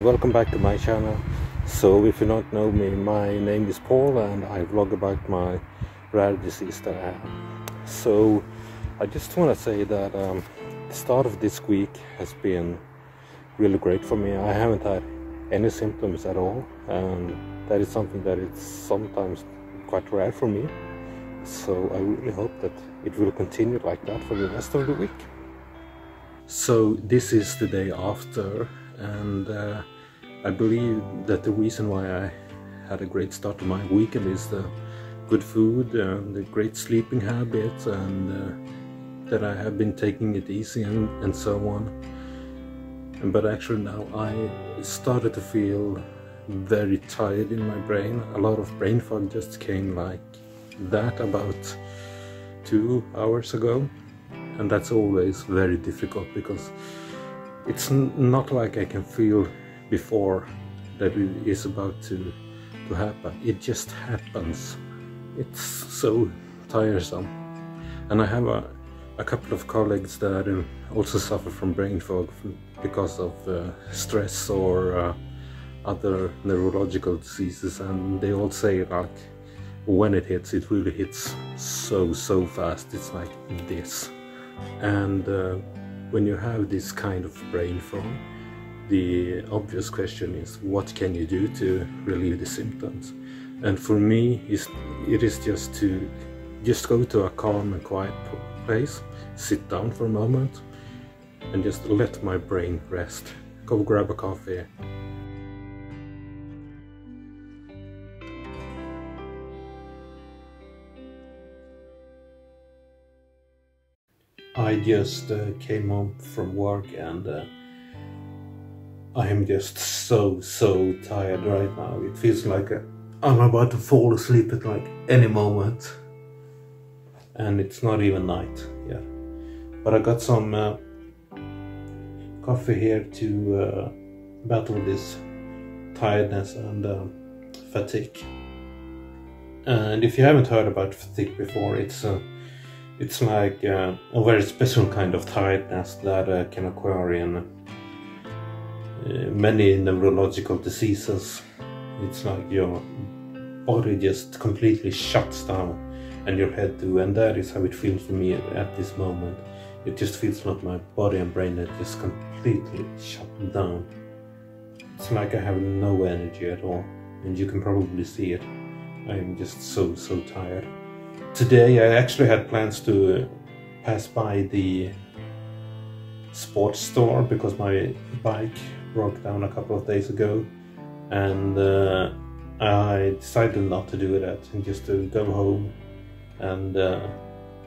Welcome back to my channel. So if you don't know me, my name is Paul and I vlog about my rare disease that I have. So I just want to say that um, the start of this week has been really great for me. I haven't had any symptoms at all and that is something that is sometimes quite rare for me. So I really hope that it will continue like that for the rest of the week. So this is the day after and uh, I believe that the reason why I had a great start to my weekend is the good food and the great sleeping habits and uh, that I have been taking it easy and, and so on. But actually now I started to feel very tired in my brain. A lot of brain fog just came like that about two hours ago and that's always very difficult because it's not like I can feel before that it is about to to happen. It just happens. It's so tiresome. And I have a, a couple of colleagues that also suffer from brain fog because of uh, stress or uh, other neurological diseases. And they all say like when it hits it really hits so so fast. It's like this. And uh, when you have this kind of brain fog the obvious question is what can you do to relieve the symptoms? And for me it is just to just go to a calm and quiet place sit down for a moment and just let my brain rest. Go grab a coffee I just uh, came home from work and uh, I am just so, so tired right now. It feels like uh, I'm about to fall asleep at like any moment. And it's not even night yet. But I got some uh, coffee here to uh, battle this tiredness and um, fatigue. And if you haven't heard about fatigue before, it's uh, it's like uh, a very special kind of tiredness that uh, can occur in uh, many neurological diseases. It's like your body just completely shuts down and your head too and that is how it feels for me at this moment. It just feels like my body and brain are just completely shut down. It's like I have no energy at all and you can probably see it. I am just so so tired. Today I actually had plans to pass by the sports store because my bike broke down a couple of days ago and uh, I decided not to do that and just to go home and uh,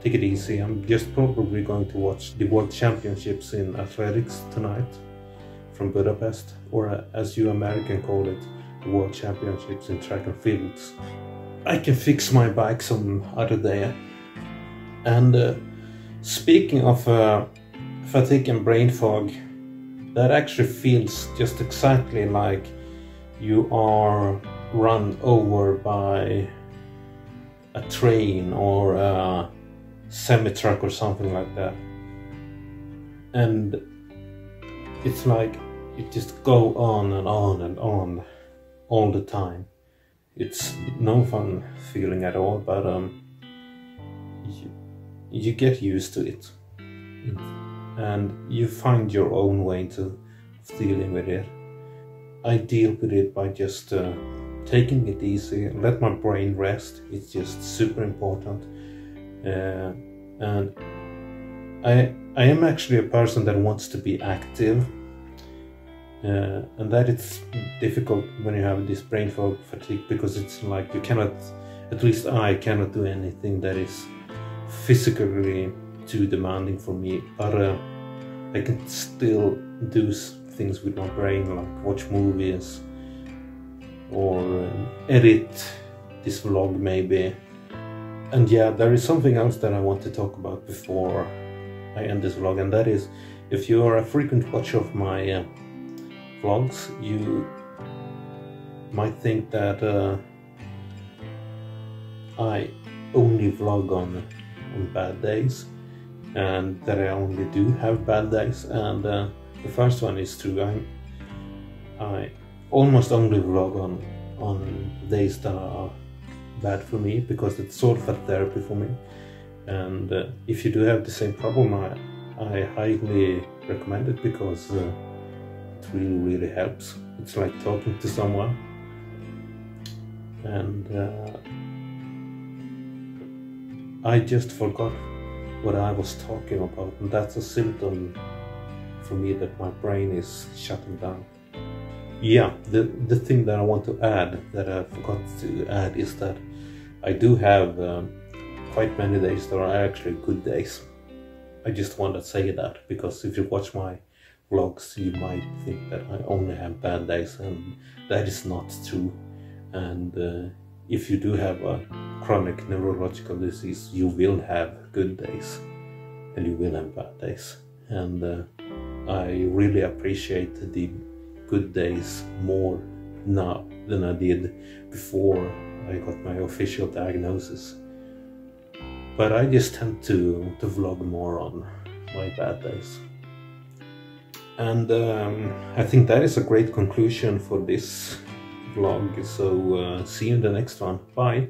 take it easy. I'm just probably going to watch the World Championships in athletics tonight from Budapest or uh, as you American call it, the World Championships in track and fields. I can fix my bike some other day. And uh, speaking of uh, fatigue and brain fog, that actually feels just exactly like you are run over by a train or a semi truck or something like that. And it's like it just go on and on and on all the time it's no fun feeling at all, but um, you, you get used to it. And you find your own way to dealing with it. I deal with it by just uh, taking it easy, let my brain rest. It's just super important. Uh, and I I am actually a person that wants to be active uh, and that it's difficult when you have this brain fog fatigue because it's like you cannot at least i cannot do anything that is physically too demanding for me. But uh, i can still do things with my brain like watch movies or uh, edit this vlog maybe. And yeah there is something else that i want to talk about before i end this vlog and that is if you are a frequent watcher of my uh, vlogs, you might think that uh, I only vlog on, on bad days and that I only do have bad days and uh, the first one is true. I'm, I almost only vlog on on days that are bad for me because it's sort of a therapy for me. And uh, if you do have the same problem, I, I highly recommend it because uh, really, really helps. It's like talking to someone. And uh, I just forgot what I was talking about, and that's a symptom for me that my brain is shutting down. Yeah, the, the thing that I want to add that I forgot to add is that I do have um, quite many days that are actually good days. I just want to say that because if you watch my vlogs, you might think that I only have bad days, and that is not true. And uh, if you do have a chronic neurological disease, you will have good days and you will have bad days. And uh, I really appreciate the good days more now than I did before I got my official diagnosis. But I just tend to, to vlog more on my bad days. And um, I think that is a great conclusion for this vlog. So uh, see you in the next one. Bye.